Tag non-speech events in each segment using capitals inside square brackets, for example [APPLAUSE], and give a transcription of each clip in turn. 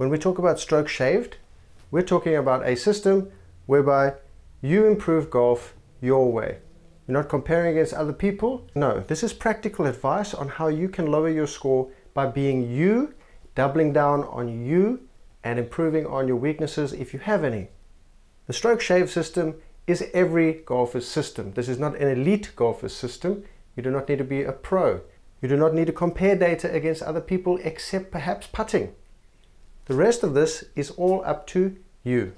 when we talk about stroke shaved, we're talking about a system whereby you improve golf your way. You're not comparing against other people. No, this is practical advice on how you can lower your score by being you, doubling down on you, and improving on your weaknesses if you have any. The stroke shave system is every golfer's system. This is not an elite golfer's system. You do not need to be a pro. You do not need to compare data against other people except perhaps putting. The rest of this is all up to you.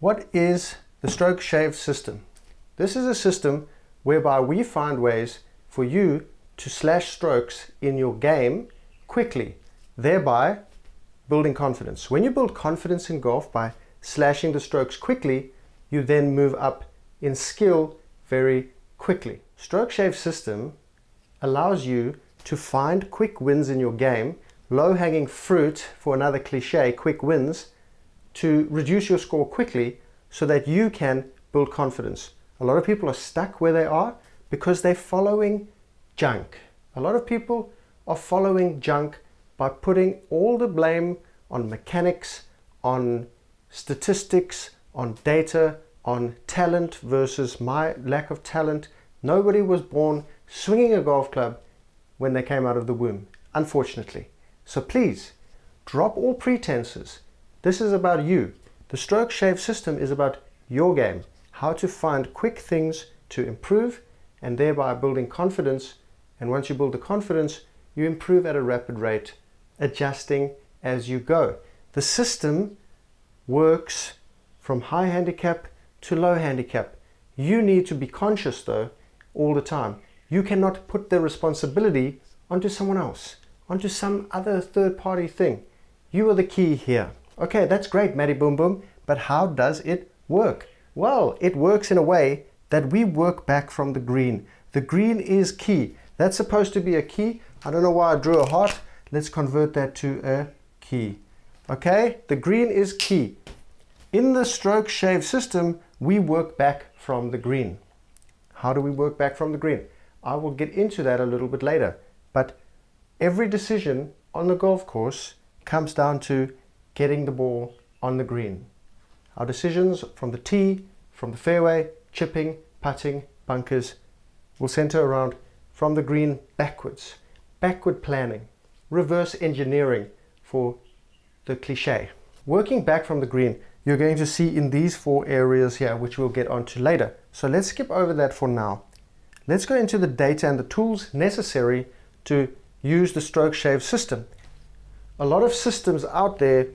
What is the stroke shave system? This is a system whereby we find ways for you to slash strokes in your game quickly, thereby building confidence. When you build confidence in golf by slashing the strokes quickly, you then move up in skill very quickly. Stroke shave system allows you to find quick wins in your game, low hanging fruit for another cliche, quick wins, to reduce your score quickly so that you can build confidence. A lot of people are stuck where they are because they're following junk. A lot of people are following junk by putting all the blame on mechanics, on statistics, on data, on talent versus my lack of talent. Nobody was born swinging a golf club when they came out of the womb, unfortunately. So please, drop all pretenses. This is about you. The stroke shave system is about your game, how to find quick things to improve and thereby building confidence. And once you build the confidence, you improve at a rapid rate, adjusting as you go. The system works from high handicap to low handicap. You need to be conscious though all the time. You cannot put the responsibility onto someone else, onto some other third party thing. You are the key here. Okay, that's great, Matty Boom Boom, but how does it work? Well, it works in a way that we work back from the green. The green is key. That's supposed to be a key. I don't know why I drew a heart. Let's convert that to a key. Okay, the green is key. In the stroke shave system, we work back from the green. How do we work back from the green? I will get into that a little bit later. But every decision on the golf course comes down to getting the ball on the green. Our decisions from the tee, from the fairway, chipping, putting, bunkers will center around from the green backwards. Backward planning, reverse engineering for the cliche. Working back from the green, you're going to see in these four areas here, which we'll get onto later. So let's skip over that for now. Let's go into the data and the tools necessary to use the stroke shave system. A lot of systems out there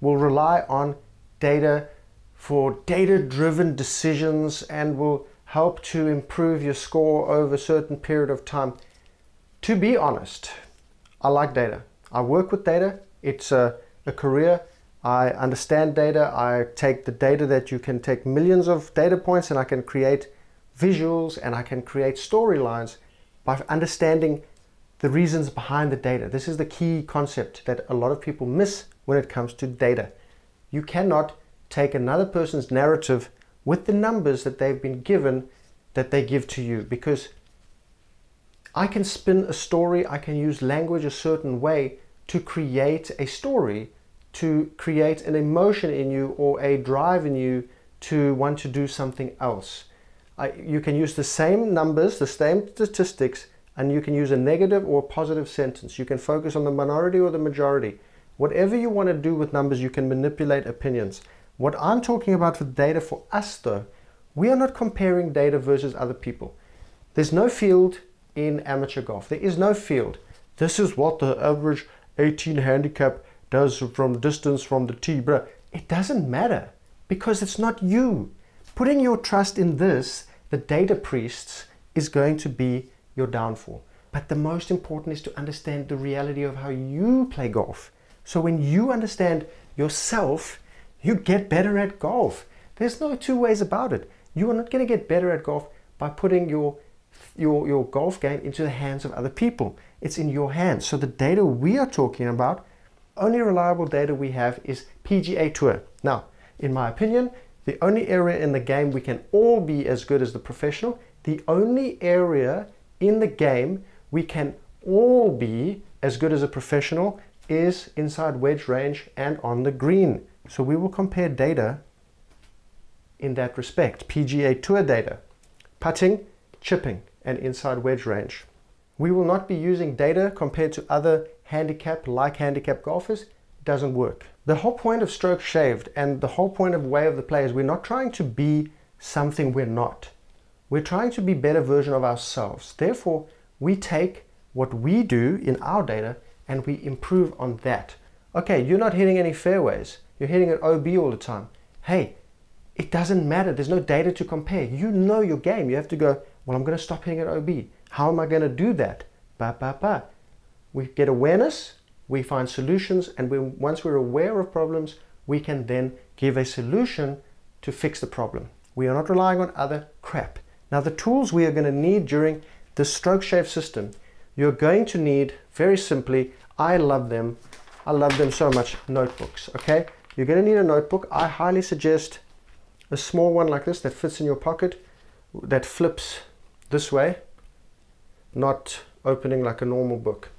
will rely on data for data-driven decisions and will help to improve your score over a certain period of time. To be honest, I like data. I work with data. It's a, a career I understand data. I take the data that you can take millions of data points and I can create visuals and I can create storylines by understanding the reasons behind the data. This is the key concept that a lot of people miss when it comes to data. You cannot take another person's narrative with the numbers that they've been given that they give to you because I can spin a story, I can use language a certain way to create a story to create an emotion in you or a drive in you to want to do something else. I, you can use the same numbers, the same statistics, and you can use a negative or positive sentence. You can focus on the minority or the majority. Whatever you want to do with numbers, you can manipulate opinions. What I'm talking about with data for us though, we are not comparing data versus other people. There's no field in amateur golf. There is no field. This is what the average 18 handicap does from distance from the tee, bro. It doesn't matter because it's not you. Putting your trust in this, the data priests, is going to be your downfall. But the most important is to understand the reality of how you play golf. So when you understand yourself, you get better at golf. There's no two ways about it. You are not going to get better at golf by putting your, your, your golf game into the hands of other people. It's in your hands. So the data we are talking about only reliable data we have is PGA Tour. Now, in my opinion, the only area in the game we can all be as good as the professional, the only area in the game we can all be as good as a professional is inside wedge range and on the green. So we will compare data in that respect. PGA Tour data, putting, chipping, and inside wedge range. We will not be using data compared to other handicap, like handicap golfers. Doesn't work. The whole point of stroke shaved and the whole point of way of the play is we're not trying to be something we're not. We're trying to be better version of ourselves. Therefore, we take what we do in our data and we improve on that. Okay, you're not hitting any fairways. You're hitting an OB all the time. Hey, it doesn't matter. There's no data to compare. You know your game. You have to go, well, I'm going to stop hitting an OB. How am I going to do that? Ba, ba, ba. We get awareness, we find solutions, and we, once we're aware of problems, we can then give a solution to fix the problem. We are not relying on other crap. Now, the tools we are going to need during the stroke shave system, you're going to need, very simply, I love them. I love them so much, notebooks, okay? You're going to need a notebook. I highly suggest a small one like this that fits in your pocket, that flips this way, not opening like a normal book.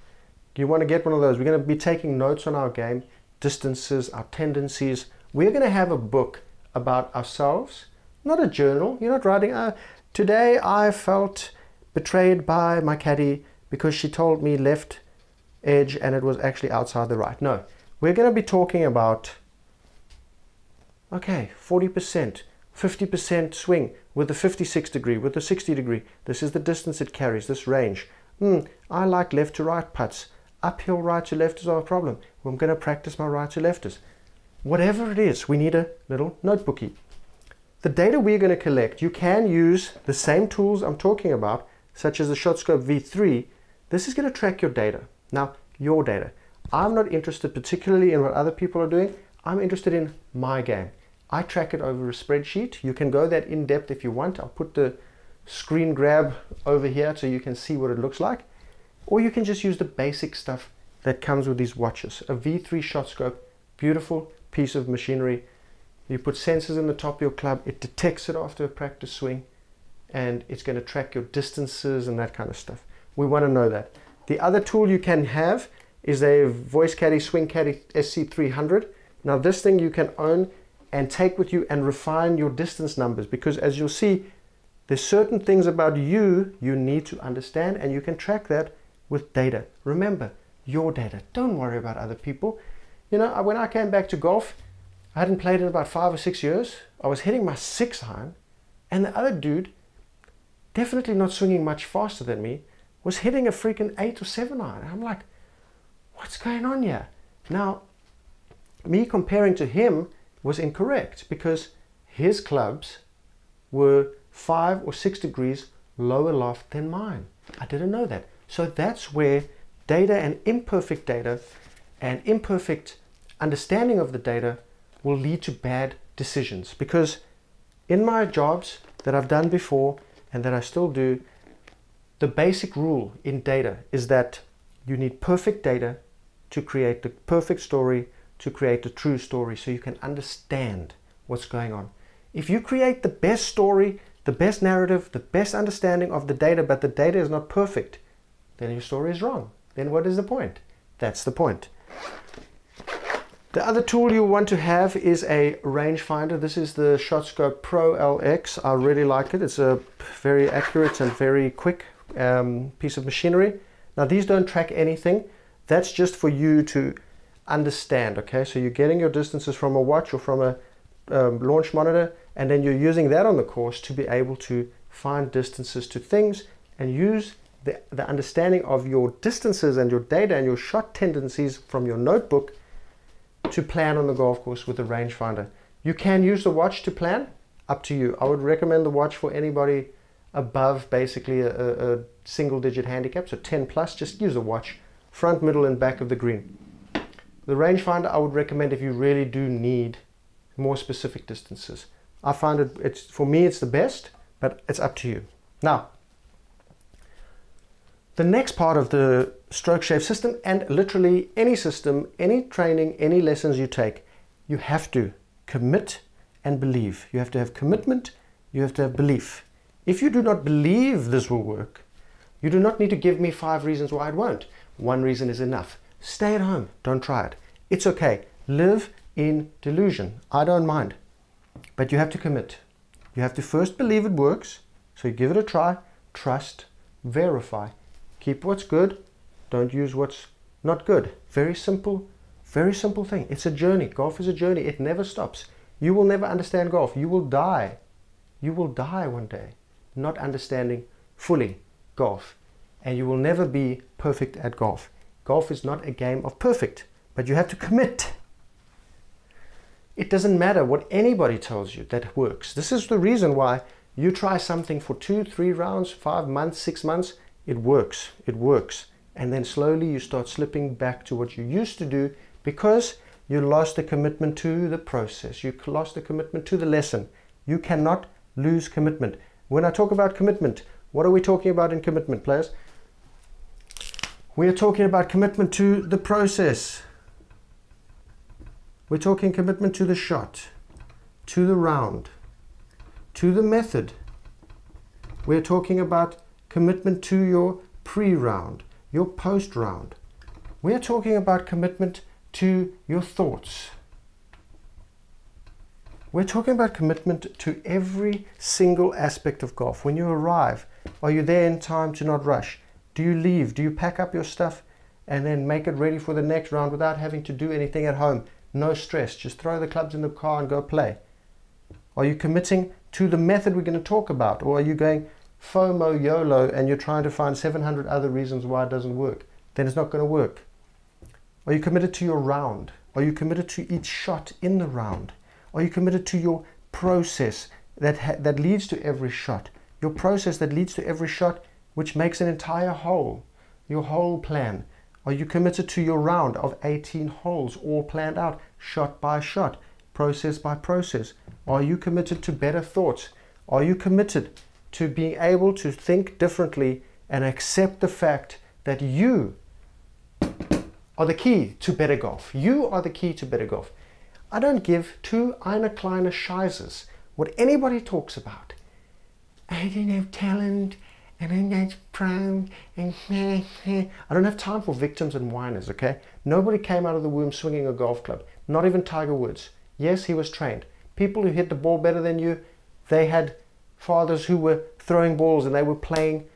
You want to get one of those. We're going to be taking notes on our game, distances, our tendencies. We're going to have a book about ourselves, not a journal. You're not writing, uh, today I felt betrayed by my caddy because she told me left edge and it was actually outside the right. No, we're going to be talking about, okay, 40%, 50% swing with the 56 degree, with the 60 degree. This is the distance it carries, this range. Hmm, I like left to right putts. Uphill right to left is our problem. I'm going to practice my right to lefters. Whatever it is, we need a little notebookie. The data we're going to collect, you can use the same tools I'm talking about, such as the ShotScope V3. This is going to track your data. Now, your data. I'm not interested particularly in what other people are doing. I'm interested in my game. I track it over a spreadsheet. You can go that in depth if you want. I'll put the screen grab over here so you can see what it looks like. Or you can just use the basic stuff that comes with these watches. A V3 shot scope, beautiful piece of machinery. You put sensors in the top of your club, it detects it after a practice swing, and it's going to track your distances and that kind of stuff. We want to know that. The other tool you can have is a Voice Caddie Swing Caddie SC300. Now this thing you can own and take with you and refine your distance numbers because as you'll see, there's certain things about you you need to understand and you can track that with data. Remember, your data. Don't worry about other people. You know, when I came back to golf, I hadn't played in about five or six years. I was hitting my six iron, and the other dude, definitely not swinging much faster than me, was hitting a freaking eight or seven iron. I'm like, what's going on here? Now, me comparing to him was incorrect because his clubs were five or six degrees lower loft than mine. I didn't know that. So that's where data and imperfect data and imperfect understanding of the data will lead to bad decisions. Because in my jobs that I've done before and that I still do, the basic rule in data is that you need perfect data to create the perfect story, to create the true story, so you can understand what's going on. If you create the best story, the best narrative, the best understanding of the data, but the data is not perfect, then your story is wrong. Then what is the point? That's the point. The other tool you want to have is a rangefinder. This is the ShotScope Pro LX. I really like it. It's a very accurate and very quick um, piece of machinery. Now these don't track anything. That's just for you to understand, okay? So you're getting your distances from a watch or from a um, launch monitor and then you're using that on the course to be able to find distances to things and use the, the understanding of your distances and your data and your shot tendencies from your notebook to plan on the golf course with the rangefinder. You can use the watch to plan, up to you. I would recommend the watch for anybody above basically a, a single digit handicap, so 10 plus, just use the watch, front, middle and back of the green. The rangefinder I would recommend if you really do need more specific distances. I find it, it's for me it's the best, but it's up to you. Now, the next part of the stroke shave system and literally any system, any training, any lessons you take, you have to commit and believe. You have to have commitment, you have to have belief. If you do not believe this will work, you do not need to give me five reasons why it won't. One reason is enough. stay at home. Don't try it. It's okay. Live in delusion. I don't mind. But you have to commit. You have to first believe it works. So you give it a try, trust, verify. Keep what's good, don't use what's not good. Very simple, very simple thing. It's a journey. Golf is a journey. It never stops. You will never understand golf. You will die. You will die one day not understanding fully golf. And you will never be perfect at golf. Golf is not a game of perfect, but you have to commit. It doesn't matter what anybody tells you that works. This is the reason why you try something for two, three rounds, five months, six months, it works. It works. And then slowly you start slipping back to what you used to do because you lost the commitment to the process. You lost the commitment to the lesson. You cannot lose commitment. When I talk about commitment, what are we talking about in commitment, players? We are talking about commitment to the process. We're talking commitment to the shot, to the round, to the method. We're talking about commitment to your pre-round, your post-round. We're talking about commitment to your thoughts, we're talking about commitment to every single aspect of golf. When you arrive, are you there in time to not rush? Do you leave? Do you pack up your stuff and then make it ready for the next round without having to do anything at home? No stress. Just throw the clubs in the car and go play. Are you committing to the method we're going to talk about? Or are you going FOMO, YOLO, and you're trying to find 700 other reasons why it doesn't work? Then it's not going to work. Are you committed to your round? Are you committed to each shot in the round? Are you committed to your process that, that leads to every shot? Your process that leads to every shot, which makes an entire whole, your whole plan. Are you committed to your round of 18 holes, all planned out, shot by shot, process by process? Are you committed to better thoughts? Are you committed to being able to think differently and accept the fact that you are the key to better golf? You are the key to better golf. I don't give two eine kleine Scheißes what anybody talks about. I don't have talent and I'm not proud and I don't have time for victims and whiners, okay? Nobody came out of the womb swinging a golf club, not even Tiger Woods. Yes, he was trained. People who hit the ball better than you, they had fathers who were throwing balls and they were playing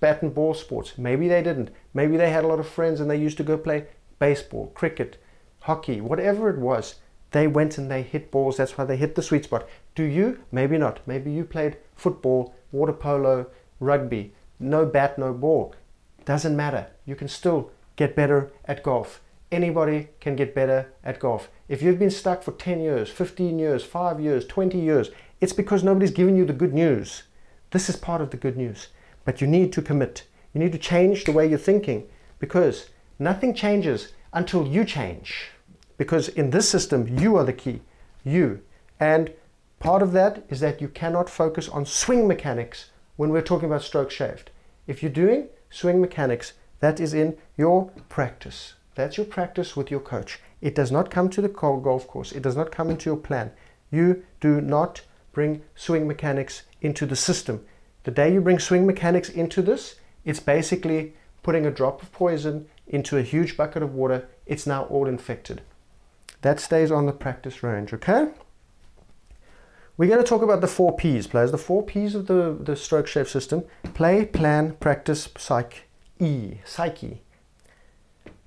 bat and ball sports. Maybe they didn't. Maybe they had a lot of friends and they used to go play baseball, cricket, hockey, whatever it was. They went and they hit balls. That's why they hit the sweet spot. Do you? Maybe not. Maybe you played football, water polo, rugby. No bat, no ball. Doesn't matter. You can still get better at golf. Anybody can get better at golf. If you've been stuck for 10 years, 15 years, 5 years, 20 years, it's because nobody's giving you the good news. This is part of the good news. But you need to commit. You need to change the way you're thinking because nothing changes until you change because in this system, you are the key, you. And part of that is that you cannot focus on swing mechanics when we're talking about stroke shaved. If you're doing swing mechanics, that is in your practice. That's your practice with your coach. It does not come to the golf course. It does not come into your plan. You do not bring swing mechanics into the system. The day you bring swing mechanics into this, it's basically putting a drop of poison into a huge bucket of water. It's now all infected. That stays on the practice range, okay? We're going to talk about the four P's, players. The four P's of the, the stroke shave system. Play, plan, practice, psych, E, psyche.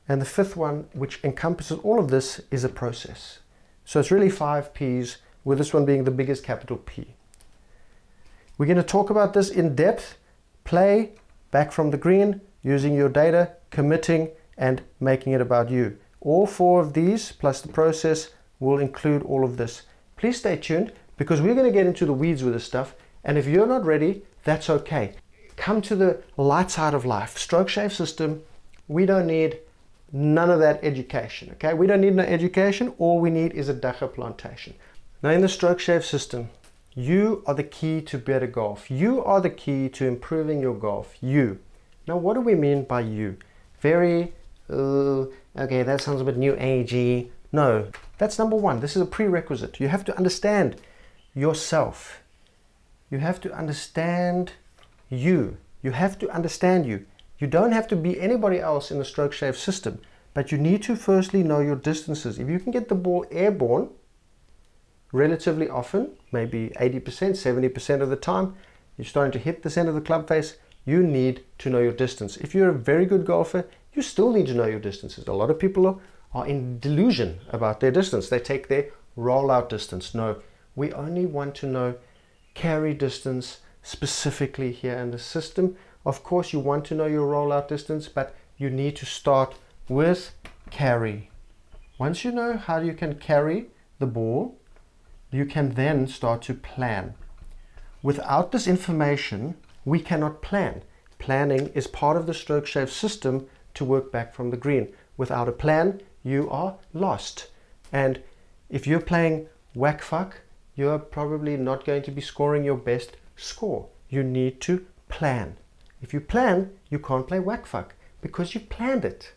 And the fifth one, which encompasses all of this, is a process. So it's really five P's, with this one being the biggest capital P. We're going to talk about this in depth. Play, back from the green, using your data, committing, and making it about you. All four of these plus the process will include all of this. Please stay tuned because we're going to get into the weeds with this stuff. And if you're not ready, that's okay. Come to the light side of life. Stroke shave system, we don't need none of that education. Okay, we don't need no education. All we need is a dacha plantation. Now in the stroke shave system, you are the key to better golf. You are the key to improving your golf. You. Now what do we mean by you? Very uh, okay, that sounds a bit new agey. No, that's number one. This is a prerequisite. You have to understand yourself. You have to understand you. You have to understand you. You don't have to be anybody else in the stroke shave system, But you need to firstly know your distances. If you can get the ball airborne relatively often, maybe 80%, 70% of the time, you're starting to hit the center of the club face, you need to know your distance. If you're a very good golfer, you still need to know your distances. A lot of people are, are in delusion about their distance. They take their rollout distance. No, we only want to know carry distance specifically here in the system. Of course, you want to know your rollout distance, but you need to start with carry. Once you know how you can carry the ball, you can then start to plan. Without this information, we cannot plan. Planning is part of the stroke shave system to work back from the green. Without a plan, you are lost. And if you're playing whack fuck, you're probably not going to be scoring your best score. You need to plan. If you plan, you can't play whack fuck because you planned it.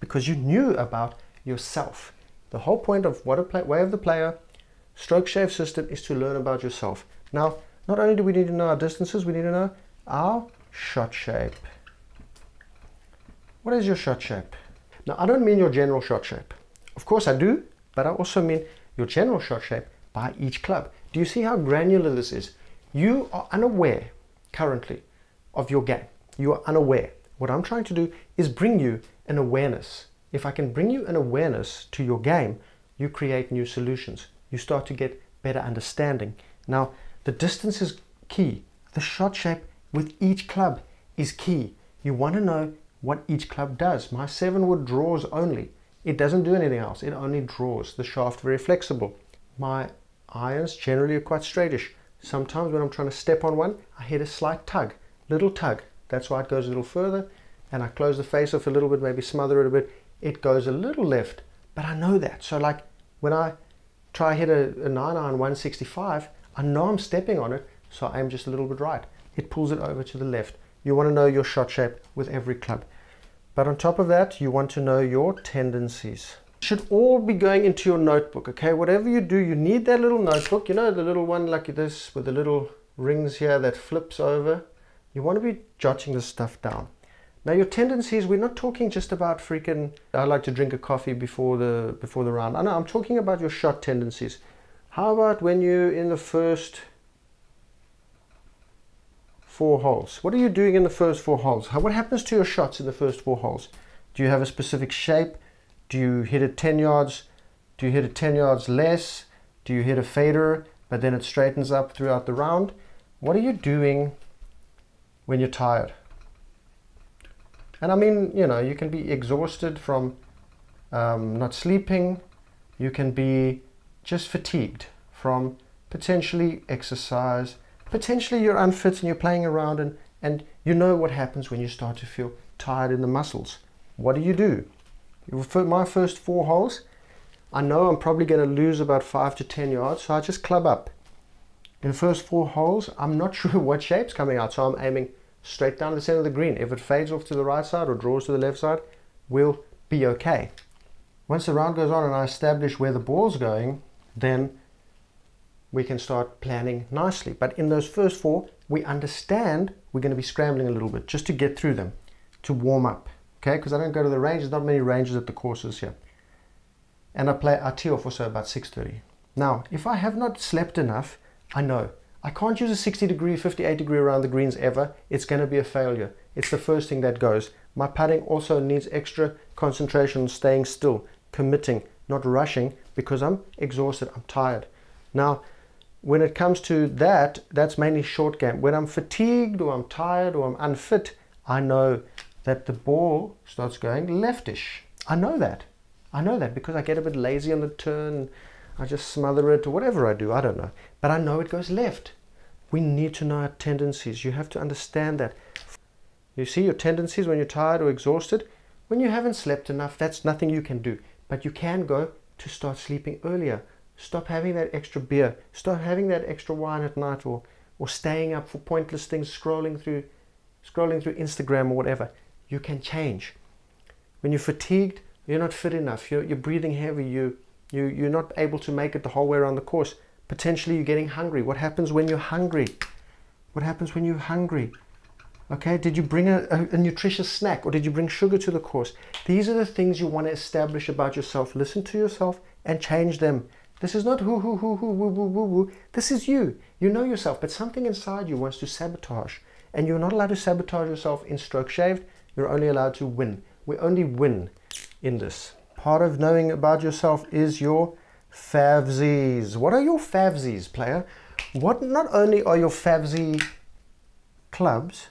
Because you knew about yourself. The whole point of Wadda Playa, way of the player, stroke shave system is to learn about yourself. Now, not only do we need to know our distances, we need to know our shot shape. What is your shot shape? Now, I don't mean your general shot shape. Of course I do, but I also mean your general shot shape by each club. Do you see how granular this is? You are unaware currently of your game. You are unaware. What I'm trying to do is bring you an awareness. If I can bring you an awareness to your game, you create new solutions. You start to get better understanding. Now, the distance is key. The shot shape with each club is key. You want to know what each club does. My seven wood draws only. It doesn't do anything else. It only draws. The shaft very flexible. My irons generally are quite straightish. Sometimes when I'm trying to step on one, I hit a slight tug, little tug. That's why it goes a little further. And I close the face off a little bit, maybe smother it a bit. It goes a little left, but I know that. So like when I try hit a, a 9 iron 165, I know I'm stepping on it, so I am just a little bit right. It pulls it over to the left. You want to know your shot shape with every club. But on top of that, you want to know your tendencies. Should all be going into your notebook, okay? Whatever you do, you need that little notebook. You know, the little one like this with the little rings here that flips over. You want to be jotting this stuff down. Now your tendencies, we're not talking just about freaking, I like to drink a coffee before the before the round. I know, I'm talking about your shot tendencies. How about when you're in the first four holes? What are you doing in the first four holes? How, what happens to your shots in the first four holes? Do you have a specific shape? Do you hit it 10 yards? Do you hit it 10 yards less? Do you hit a fader, but then it straightens up throughout the round? What are you doing when you're tired? And I mean, you know, you can be exhausted from um, not sleeping. You can be just fatigued from potentially exercise. Potentially you're unfit and you're playing around and, and you know what happens when you start to feel tired in the muscles. What do you do? My first four holes, I know I'm probably going to lose about five to 10 yards, so I just club up. In the first four holes, I'm not [LAUGHS] sure what shape's coming out, so I'm aiming straight down the center of the green. If it fades off to the right side or draws to the left side, we'll be okay. Once the round goes on and I establish where the ball's going, then we can start planning nicely. But in those first four, we understand we're going to be scrambling a little bit just to get through them, to warm up. Okay, because I don't go to the range. There's not many ranges at the courses here. And I play I tee off also about 6.30. Now, if I have not slept enough, I know. I can't use a 60 degree, 58 degree around the greens ever. It's going to be a failure. It's the first thing that goes. My putting also needs extra concentration on staying still, committing, not rushing because I'm exhausted, I'm tired. Now, when it comes to that, that's mainly short game. When I'm fatigued or I'm tired or I'm unfit, I know that the ball starts going leftish. I know that. I know that because I get a bit lazy on the turn. I just smother it or whatever I do. I don't know. But I know it goes left. We need to know our tendencies. You have to understand that. You see your tendencies when you're tired or exhausted. When you haven't slept enough, that's nothing you can do. But you can go to start sleeping earlier. Stop having that extra beer. Stop having that extra wine at night or, or staying up for pointless things, scrolling through, scrolling through Instagram or whatever. You can change. When you're fatigued, you're not fit enough. You're, you're breathing heavy. You, you, you're not able to make it the whole way around the course. Potentially you're getting hungry. What happens when you're hungry? What happens when you're hungry? Okay, did you bring a, a, a, nutritious snack or did you bring sugar to the course? These are the things you want to establish about yourself. Listen to yourself and change them. This is not who, who, who, who, woo, woo, woo, woo. This is you. You know yourself, but something inside you wants to sabotage. And you're not allowed to sabotage yourself in stroke shaved. You're only allowed to win. We only win in this. Part of knowing about yourself is your favsies. What are your favsies, player? What not only are your favsy clubs,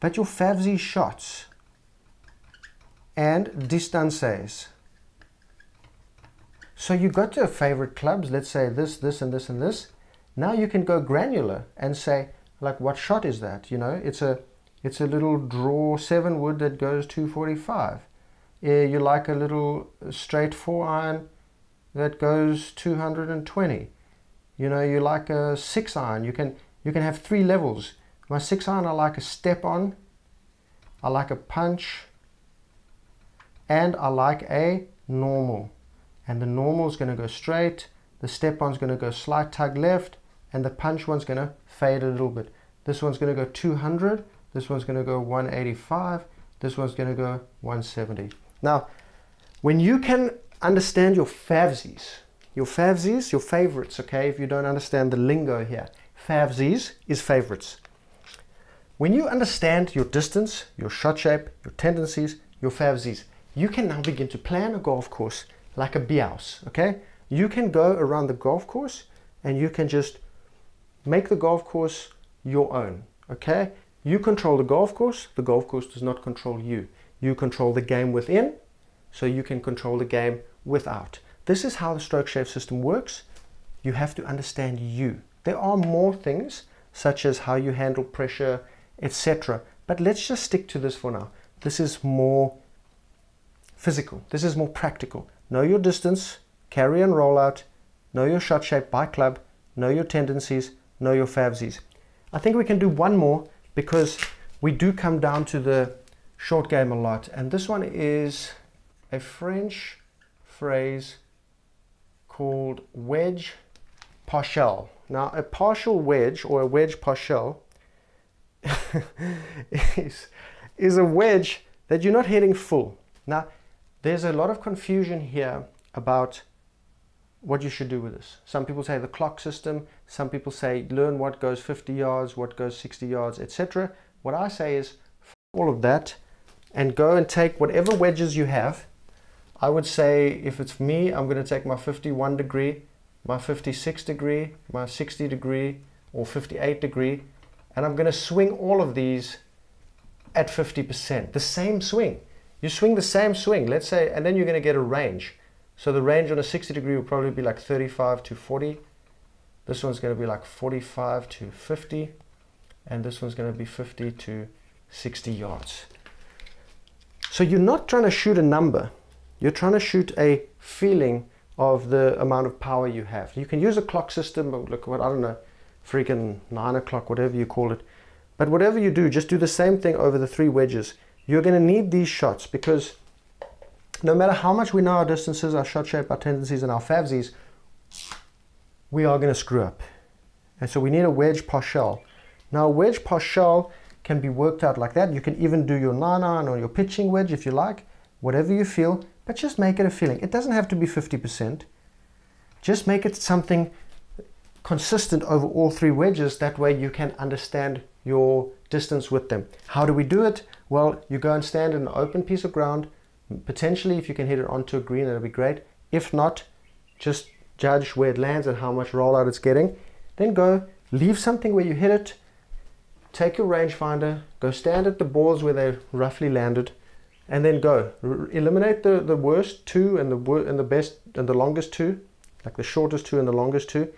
but your favsy shots and distances. So you got your favorite clubs, let's say this, this, and this, and this. Now you can go granular and say, like, what shot is that? You know, it's a, it's a little draw seven wood that goes 245. You like a little straight four iron that goes 220. You know, you like a six iron. You can you can have three levels. My six iron I like a step on, I like a punch, and I like a normal and the normal is going to go straight, the step one's going to go slight tug left, and the punch one's going to fade a little bit. This one's going to go 200, this one's going to go 185, this one's going to go 170. Now, when you can understand your favsies, your favsies, your favorites, okay, if you don't understand the lingo here, favsies is favorites. When you understand your distance, your shot shape, your tendencies, your favsies, you can now begin to plan a golf course like a house, okay? You can go around the golf course and you can just make the golf course your own, okay? You control the golf course, the golf course does not control you. You control the game within, so you can control the game without. This is how the stroke shave system works. You have to understand you. There are more things, such as how you handle pressure, etc. But let's just stick to this for now. This is more physical. This is more practical. Know your distance, carry and roll out, know your shot shape by club, know your tendencies, know your favsies. I think we can do one more because we do come down to the short game a lot. And this one is a French phrase called wedge partial. Now, a partial wedge or a wedge partial [LAUGHS] is, is a wedge that you're not hitting full. Now, there's a lot of confusion here about what you should do with this. Some people say the clock system, some people say learn what goes 50 yards, what goes 60 yards, etc. What I say is all of that and go and take whatever wedges you have. I would say if it's me, I'm going to take my 51 degree, my 56 degree, my 60 degree or 58 degree and I'm going to swing all of these at 50%, the same swing. You swing the same swing, let's say, and then you're going to get a range. So the range on a 60 degree will probably be like 35 to 40. This one's going to be like 45 to 50. And this one's going to be 50 to 60 yards. So you're not trying to shoot a number. You're trying to shoot a feeling of the amount of power you have. You can use a clock system, but look what, I don't know, freaking nine o'clock, whatever you call it. But whatever you do, just do the same thing over the three wedges. You're going to need these shots because no matter how much we know our distances, our shot shape, our tendencies, and our favsies, we are going to screw up. And so we need a wedge partial. Now a wedge partial can be worked out like that. You can even do your 9 iron or your pitching wedge if you like, whatever you feel, but just make it a feeling. It doesn't have to be 50%. Just make it something consistent over all three wedges. That way you can understand your distance with them. How do we do it? Well, you go and stand in an open piece of ground. Potentially, if you can hit it onto a green, that'll be great. If not, just judge where it lands and how much rollout it's getting. Then go, leave something where you hit it, take your rangefinder, go stand at the balls where they roughly landed, and then go. R eliminate the, the worst two and the, and the best and the longest two, like the shortest two and the longest two,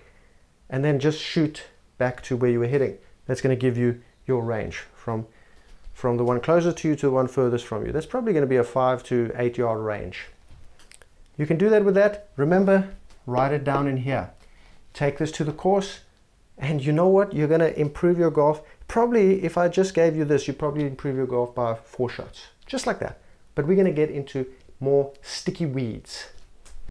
and then just shoot back to where you were hitting. That's going to give you your range from from the one closest to you to the one furthest from you. That's probably going to be a 5 to 8 yard range. You can do that with that. Remember, write it down in here. Take this to the course and you know what? You're going to improve your golf. Probably if I just gave you this, you'd probably improve your golf by four shots. Just like that. But we're going to get into more sticky weeds.